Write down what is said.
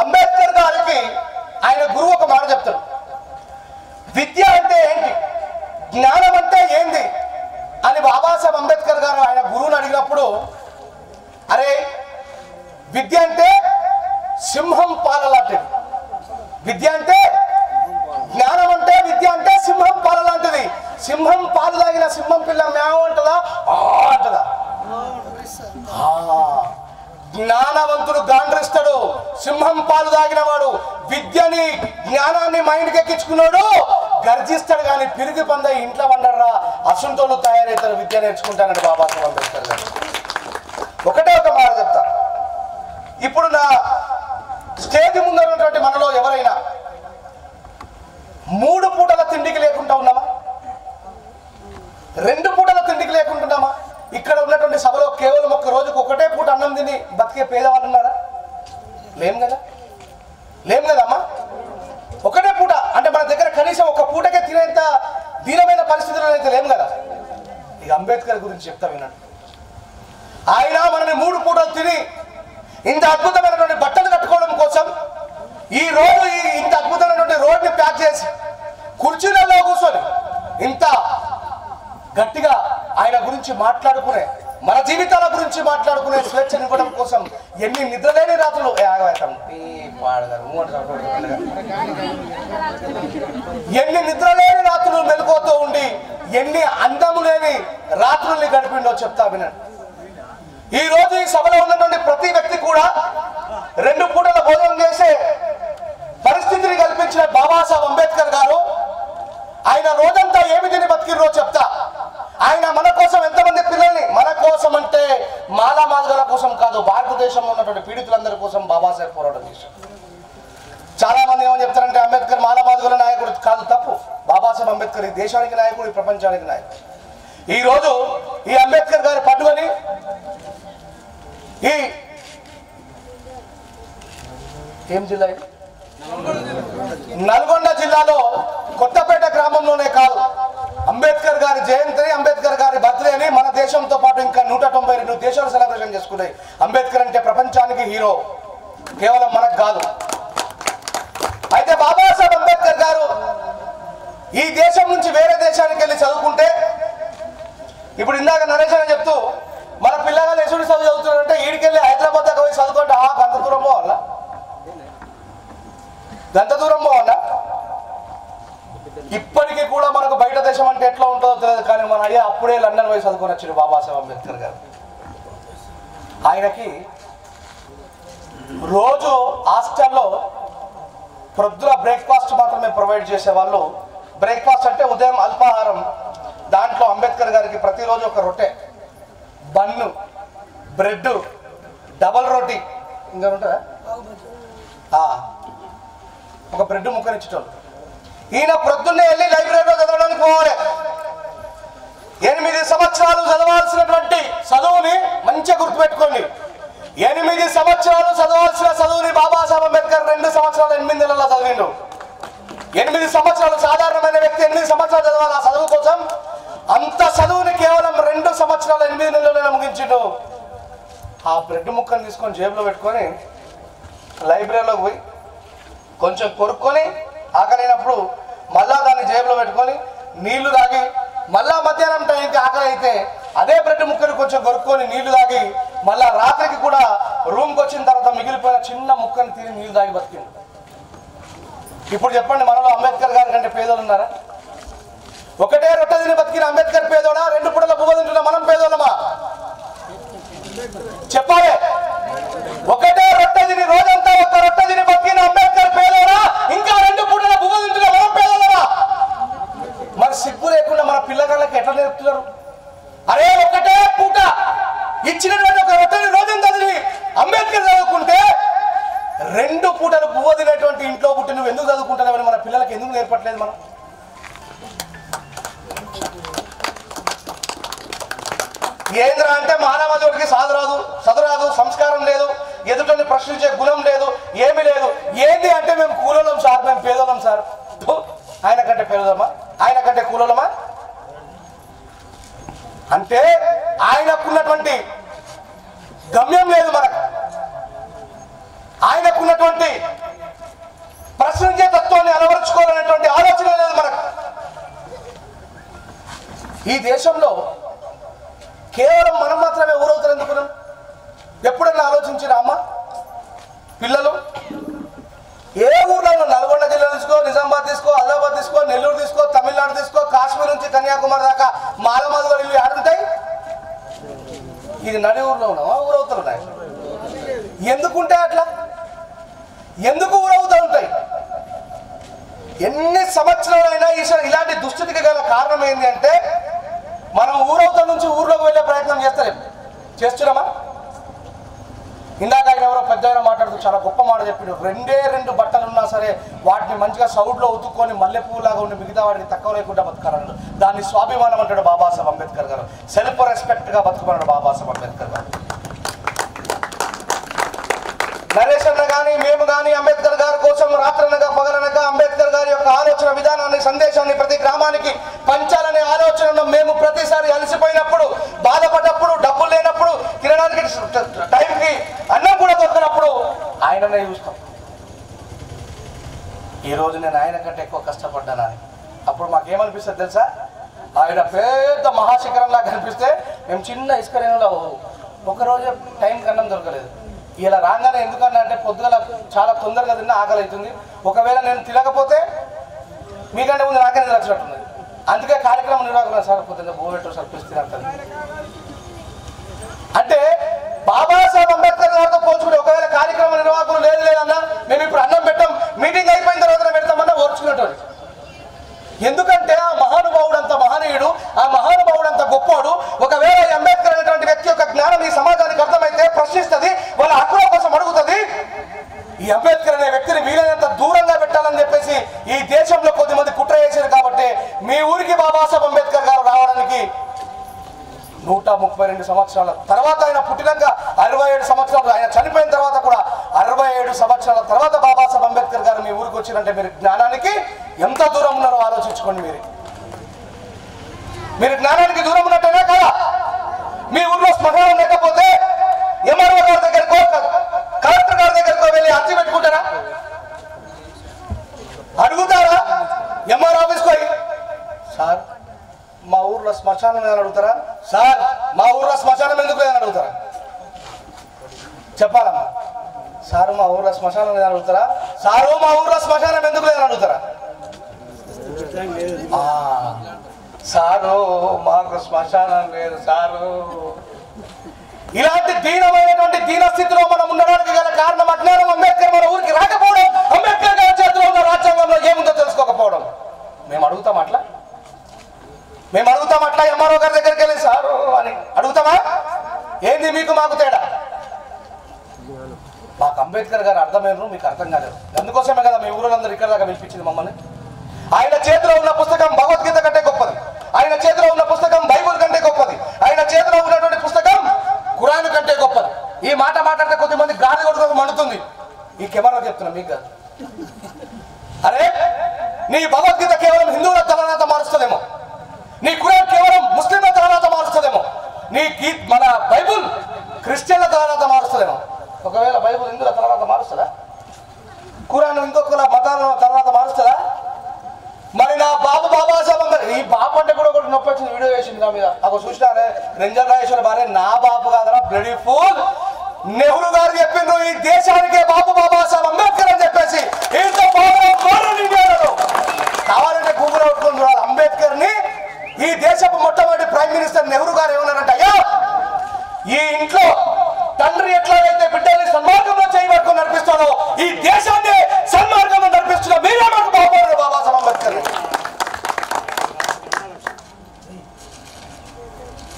అంబేద్కర్ గారికి ఆయన గురువు ఒక మాట చెప్తాడు. విద్య అంటే ఏంటి? జ్ఞానం అంటే ఏంది? అని బాబాసాహెబ్ అంబేద్కర్ గారు ఆయన గురువుని అడిగినప్పుడు అరే విద్య అంటే సింహం పాల లాంటిది. విద్య అంటే జ్ఞానం అంటే విద్య అంటే సింహం పాల లాంటిది. సింహం పాలు తాగిన సింహం పిల్ల మేము అంటదా? ఆ అంటదా? జ్ఞానవంతుడు గాండ్రిస్తాడు. సింహం పాలు తాగిన వాడు విద్యని జ్ఞానాన్ని మైండ్కి ఎక్కించుకున్నాడు. గర్జిస్తాడు కానీ పిరిగి పంద ఇంట్లో వండరా అసంతోళ్ళు తయారవుతారు విద్య నేర్చుకుంటానని బాబాసాహెబ్ అంబేద్కర్ గారు. ఒకటే ఒక మాట చెప్తా ఇప్పుడు నా స్టేజ్ ముందర ఉన్నటువంటి మనలో ఎవరైనా మూడు పూటల తిండికి లేకుండా ఉన్నామా? రెండు పూటల తిండికి లేకుంటున్నామా ఇక్కడ ఉన్నటువంటి సభలో కేవలం ఒక్క రోజుకు ఒకటే పూట అన్నం తిని బతికే పేదవాళ్ళు ఉన్నారా? లేం కదా? లేం కదమ్మా? ఒకటే పూట అంటే మన దగ్గర కనీసం ఒక పూటకే తినేంత దీనమైన పరిస్థితుల్లో అయితే లేం కదా? ఇక అంబేద్కర్ గురించి చెప్తా వినండి. ఆయన మనని మూడు పూటలు తిని ఇంత అద్భుతమైనటువంటి బట్టలు కట్టుకోవడం కోసం ఈ రోడ్డు ఈ ఇంత అద్భుతమైనటువంటి రోడ్ని ప్యాక్ చేసి కుర్చీలలో కూర్చొని ఇంత గట్టిగా ఆయన గురించి మాట్లాడుకునే మన జీవితాల గురించి మాట్లాడుకునే స్వేచ్ఛనివ్వడం కోసం ఎన్ని నిద్రలేని రాత్రులు చంపి పాడగారు, ఎన్ని నిద్రలేని రాత్రులు మెలుకోతూ ఉండి ఎన్ని అందము లేని రాత్రుల్ని గడిపిండో చెప్తా వినండి. ఈ రోజు ఈ సభలో ఉన్నటువంటి ప్రతి వ్యక్తి కూడా రెండు పూటల భోజనం చేసే పరిస్థితిని కల్పించిన బాబాసాహెబ్ అంబేద్కర్ గారు ఆయన రోజంతా ఏమి తిని బతికిరో చెప్తా ఆయన మన కోసం ఎంతమంది పిల్లల్ని మన కోసం అంటే మాలా మాదిగల కోసం కాదు భారతదేశంలో ఉన్నటువంటి పీడితులందరి కోసం బాబాసాహెబ్ పోరాటం చేశారు. చాలా మంది ఏమని చెప్తారంటే అంబేద్కర్ మానవాదుల నాయకుడు కాదు తప్పు. బాబాసాహెబ్ అంబేద్కర్ ఈ దేశానికి నాయకుడు ఈ ప్రపంచానికి నాయకుడు. ఈ రోజు ఈ అంబేద్కర్ గారి పండుగని ఈ ఏం జిల్లా నల్గొండ జిల్లాలో కొత్తపేట గ్రామంలోనే కాదు హీరో కేవలం మనకు కాదు. అయితే బాబాసాహెబ్ అంబేద్కర్ గారు ఈ దేశం నుంచి వేరే దేశానికి వెళ్ళి చదువుకుంటే ఇప్పుడు ఇందాక నరేష్ అని చెప్తూ మన పిల్లగాలు ఎసుడు చదువు చదువుతున్నారంటే ఈడికెళ్ళి హైదరాబాద్ దాకా పోయి చదువుకుంటే ఆ గంత దూరం పోవాలా? గంత దూరం పోవాలా? ఇప్పటికీ కూడా మనకు బయట దేశం అంటే ఎట్లా ఉంటుందో తెలియదు కానీ మన అయ్యా అప్పుడే లండన్ పోయి చదువుకొని వచ్చాడు బాబాసాహెబ్ అంబేద్కర్ గారు. ఆయనకి రోజు హాస్టల్లో ప్రొద్దున బ్రేక్ఫాస్ట్ మాత్రమే ప్రొవైడ్ చేసేవాళ్ళు. బ్రేక్ఫాస్ట్ అంటే ఉదయం అల్పాహారం. దాంట్లో అంబేద్కర్ గారికి ప్రతిరోజు ఒక రొట్టె బన్ను బ్రెడ్ డబల్ రోటీ. ఇంకా ఉంటుందా ఒక బ్రెడ్ ముక్కనిచ్చేటోళ్ళు. ఈయన ప్రొద్దున్నే వెళ్ళి లైబ్రరీలో చదవడానికి పోవాలి. ఎనిమిది సంవత్సరాలు చదవాల్సినటువంటి చదువుని మంచిగా గుర్తుపెట్టుకోండి. ఎనిమిది సంవత్సరాలు చదవాల్సిన చదువుని బాబాసాహెబ్ అంబేద్కర్ రెండు సంవత్సరాలు ఎనిమిది నెలల్లో చదివిండు. ఎనిమిది సంవత్సరాలు సాధారణమైన వ్యక్తి ఎనిమిది సంవత్సరాలు చదవాలి ఆ చదువు కోసం. అంత చదువుని కేవలం రెండు సంవత్సరాలు ఎనిమిది నెలల్లో ముగించిండు. ఆ బ్రెడ్ ముక్కను తీసుకొని జేబులో పెట్టుకొని లైబ్రరీలోకి పోయి కొంచెం కొరుక్కొని ఆకలినప్పుడు మళ్ళా దాన్ని జేబులో పెట్టుకొని నీళ్ళు తాగి మళ్ళా మధ్యాహ్నం టైంకి ఆకలి అయితే అదే బ్రెడ్ ముక్కను కొంచెం కొరుక్కొని నీళ్ళు తాగి మళ్ళా రాత్రికి కూడా రూమ్కి వచ్చిన తర్వాత మిగిలిపోయిన చిన్న ముక్కని తీరి నీళ్ళు తాగి బతికింది ఇప్పుడు చెప్పండి మనలో అంబేద్కర్ గారి కంటే పేదోలు ఉన్నారా? ఒకటే రొట్టె తిని బతికిన అంబేద్కర్ పేదోడా? రెండు పుటల బువ్వ తింటున్న మనం పేదోళ్ళమా? చెప్పాలి. ఒకటే రొట్టె తిని రోజంతా ఒక రొట్టె తిని బతికిన అంబేద్కర్ పేదోడా ఇంకా రెండు పూటల బువ్వ తింటున్న మనం పేదోళ్ళమా మరి సిగ్గు లేకుండా మన పిల్లగాళ్ళకి ఎట్లా నేర్పుతున్నారు అరే ఒకటే పూట ఇచ్చినటువంటి ఒక రొట్టెని రోజంతా తిని అంబేద్కర్ చదువుకుంటే రెండు పూటలు పువ్వు తినేటువంటి ఇంట్లో పుట్టి నువ్వు ఎందుకు చదువుకుంటున్నావని మన పిల్లలకి ఎందుకు నేర్పట్లేదు మనం? ఏంద్రా అంటే మానవజుడికి సాధురాదు చదువురాదు సంస్కారం లేదు ఎదుటని ప్రశ్నించే గుణం లేదు ఏమి లేదు. ఏంది అంటే మేము కూలోళ్ళం సార్ మేము పేదోళ్ళం సార్. ఆయన కంటే పేదోళ్ళమా? ఆయన కంటే కూలోళ్ళమా? అంటే ఆయనకున్నటువంటి గమ్యం లేదు మనకు. ఆయనకున్నటువంటి ప్రశ్నించే తత్వాన్ని అలవరుచుకోవాలనేటువంటి ఆలోచన లేదు మనకు. ఈ దేశంలో కేవలం మనం మాత్రమే ఊరవుతారు ఎందుకున్నాం ఎప్పుడన్నా ఆలోచించిరా అమ్మ? పిల్లలు? ఏ ఊర్లో నల్గొండ జిల్లా తీసుకో నిజామాబాద్ తీసుకో ఆదిలాబాద్ తీసుకో నెల్లూరు తీసుకో తమిళనాడు తీసుకో కాశ్మీర్ నుంచి కన్యాకుమారి దాకా మాలమాదుగా ఇల్లు ఆడుంటాయి ఇది నడి ఊర్లో ఉన్నావా? ఊరవుతారు ఉన్నాయి ఎందుకుంటే అట్లా? ఎందుకు సంవత్సరాలైనా ఈశ్వర్ ఇలాంటి దుస్థితికి గల కారణం ఏంటి అంటే మనం ఊరవతల నుంచి ఊర్లోకి వెళ్ళే ప్రయత్నం చేస్తలేం. చేస్తున్నామా? ఇందాక ఆయన ఎవరో పెద్ద ఆయన మాట్లాడుతూ చాలా గొప్ప మాట చెప్పిండు. రెండే రెండు బట్టలు ఉన్నా సరే వాటిని మంచిగా సౌడ్లో ఉతుక్కొని మల్లె పువ్వులాగా ఉండి మిగతా వాటిని తక్కువ లేకుండా బతకాలన్నాడు. దాన్ని స్వాభిమానం అంటాడు బాబాసాహెబ్ అంబేద్కర్ గారు. సెల్ఫ్ రెస్పెక్ట్గా గా బాబాసాహెబ్ అంబేద్కర్ గారు. గ్రామానికి పంచాలనే ఆలోచన మేము ప్రతిసారి అలసిపోయినప్పుడు బాధపడ్డప్పుడు డబ్బులు లేనప్పుడు తినడానికి టైంకి అన్నం కూడా దొరికినప్పుడు ఆయననే చూస్తాం. ఈరోజు నేను ఆయన కంటే ఎక్కువ కష్టపడ్డానని అప్పుడు మాకేమనిపిస్తుంది తెలుసా? ఆయన పెద్ద మహాశిఖరంలా కనిపిస్తే మేము చిన్న ఇసుక రేణులో ఒకరోజు టైంకి అన్నం దొరకలేదు. ఇలా రాగానే ఎందుకన్నా అంటే పొద్దుగల చాలా తొందరగా తిన్న ఆకలి అవుతుంది ఒకవేళ నేను తినకపోతే మీకంటే ముందు నాకే నిద్ర అందుకే కార్యక్రమం నిర్వాహకులు సార్ పొద్దున్న బోవెట్టు సార్ పిలిచి అంటే బాబాసాహెబ్ అంబేద్కర్ గారితో పోల్చుకునే ఒకవేళ కార్యక్రమ నిర్వాహకులు లేదు లేదన్నా మేము ఇప్పుడు అన్నం పెట్టాం మీటింగ్ అయిపోయిన తర్వాత పెడతామన్నా ఓర్చుకునేటోడు. ఎందుకంటే ఆ మహానుభావుడు అంత మహనీయుడు ఆ మహానుభావుడు అంత గొప్పోడు. ఒకవేళ ఈ అంబేద్కర్ అనేటువంటి వ్యక్తి యొక్క జ్ఞానం ఈ సమాజానికి అర్థమైతే ప్రశ్నిస్తుంది వాళ్ళ హక్కుల కోసం అడుగుతుంది. ఈ అంబేద్కర్ అనే వ్యక్తిని వీలైనంత దూరంగా పెట్టాలని చెప్పేసి ఈ దేశంలో కొద్దిమంది కుట్ర చేశారు కాబట్టి మీ ఊరికి బాబాసాహెబ్ అంబేద్కర్ గారు రావడానికి నూట ముప్పై రెండు సంవత్సరాల తర్వాత ఆయన పుట్టినాక అరవై ఏడు సంవత్సరాలు ఆయన చనిపోయిన తర్వాత కూడా అరవై ఏడు సంవత్సరాల తర్వాత బాబాసాహెబ్ అంబేద్కర్ గారు మీ ఊరికి వచ్చినంటే మీరు జ్ఞానానికి ఎంత దూరం ఉన్నారో ఆలోచించుకోండి మీరు. మీరు జ్ఞానానికి దూరం ఉన్నట్టేనా కదా మీ ఊర్లో శ్మశానం లేకపోతే ఎంఆర్ఓ గారి దగ్గరకో కలెక్టర్ గారి దగ్గరకో వెళ్ళి అర్జీ పెట్టుకుంటారా అడుగుతారా ఎంఆర్ ఆఫీస్కి పోయి సార్ మా ఊర్లో శ్మశానం లేదని అడుగుతారా సార్ మా ఊర్లో శ్మశానం ఎందుకు లేదని అడుగుతారా? చెప్పాలమ్మా. సారు మా ఊర్లో శ్మశానం లేదని అడుగుతారా? సారు మా ఊర్లో శ్మశానం ఎందుకు లేదని అడుగుతారా? సారు మాకు శ్మశానం లేదు సారు. ఇలాంటి దీనమైనటువంటి దీన స్థితిలో మనం ఉండడానికి గల కారణం అజ్ఞానం అంబేద్కర్ మన ఊరికి రాకపోవడం అంబేద్కర్ గారి చేతిలో ఉన్న రాజ్యాంగంలో ఏముందో తెలుసుకోకపోవడం. మేము అడుగుతాం అట్లా? మేము అడుగుతాం అట్లా? ఎంఆర్ఓ గారి దగ్గర వెళ్ళి అని అడుగుతామా ఏంది మీకు మాకు తేడా? మాకు అంబేద్కర్ గారు అర్థమైనరు మీకు అర్థం కాలేదు. అందుకోసమే కదా మీ ఊరందరూ ఇక్కడ దాకా పిలిపించింది మమ్మల్ని. ఆయన చేతిలో ఉన్న పుస్తకం భగవద్గీత కంటే గొప్పది. ఆయన చేతిలో ఉన్న పుస్తకం బైబుల్ కంటే గొప్పది. ఆయన చేతిలో ఉన్నటువంటి పుస్తకం ఖురాన్ కంటే గొప్పది. ఈ మాట మాట్లాడితే కొద్దిమంది గాలి కొడుకు మండుతుంది. ఈ కెమెరా చెప్తున్నా మీకు కాదు. అరే నీ భగవద్గీత కేవలం హిందువుల తలనాత మారుస్తుందేమో. నీ ఖురాన్ కేవలం నీ గీత్ మన బైబుల్ క్రిస్టియన్ల తర్వాత మారుస్తుందేమో ఒకవేళ బైబుల్ హిందువుల తర్వాత మారుస్తుందా? కురాన్ ఇంకొకల మతాల తర్వాత మారుస్తుందా? మరి నా బాబు బాబాసాహెబ్ అంబేద్కర్ ఈ బాబు అంటే కూడా ఒకటి నొప్పి వచ్చింది వీడియో వేసింది నా మీద. అక్కడ చూసినారే రంజన్ రాజేశ్వర భార్య నా బాబు కాదరా బ్లడీ ఫూల్ నెహ్రూ గారు చెప్పిండ్రు ఈ దేశానికే బాబు బాబాసాహెబ్ అంబేద్కర్ అని చెప్పేసి. ఇంత ఇండియాలో కావాలంటే గూగుల్ అవుట్కొని అంబేద్కర్ని ఈ దేశపు మొట్టమొదటి ప్రైమ్ మినిస్టర్ నెహ్రూ గారు ఏమన్నారంట అయ్యా ఈ ఇంట్లో తండ్రి ఎట్లాగైతే బిడ్డల్ని సన్మార్గంలో చేయబట్టుకుని నడిపిస్తాడో ఈ దేశాన్ని